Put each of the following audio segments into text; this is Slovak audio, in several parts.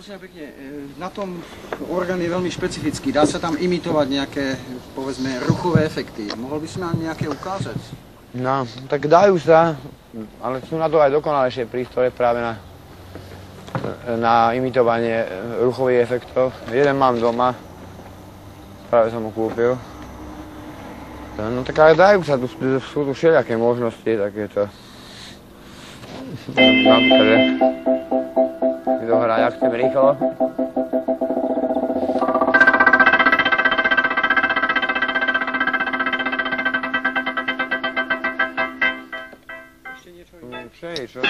Prosím pekne, e, na tom orgán je veľmi špecifický. Dá sa tam imitovať nejaké, povedzme, ruchové efekty. Mohol by si nám nejaké ukázať? No, tak dajú sa, ale sú na to aj dokonalejšie prístroje práve na, na imitovanie ruchových efektov. Jeden mám doma, práve som ho kúpil. No tak ale dajú sa, tu, sú tu všelijaké možnosti takéto. Napríklad, kto dobra, jak w tym rychło? Jeszcze nie czuję. Przejdź, o.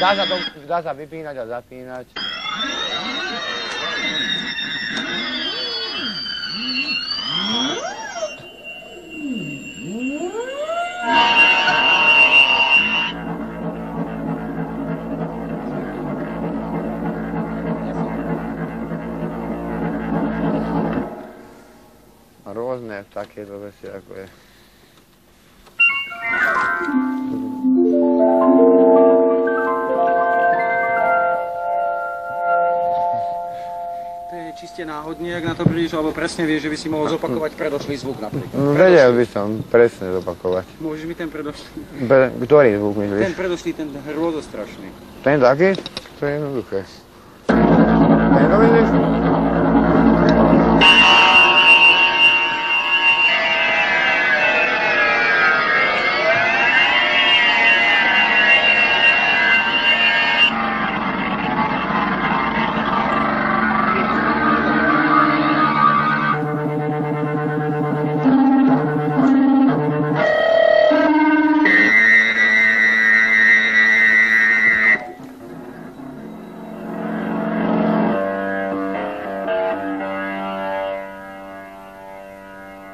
Gaza, do, gaza wypinać, a zapinać. Yeah. Rôzne takéto veci, ako je. To je čiste náhodne, ak na to prídeš, alebo presne vieš, že by si mohol zopakovať predošlý zvuk napríklad. No, Vedel by som presne zopakovať. Môžeš mi ten predošlý, Be, ktorý zvuk ten myslíš? predošlý, ten hrôzostrašný. Ten taký? To je jednoduché. Ten to myslíš?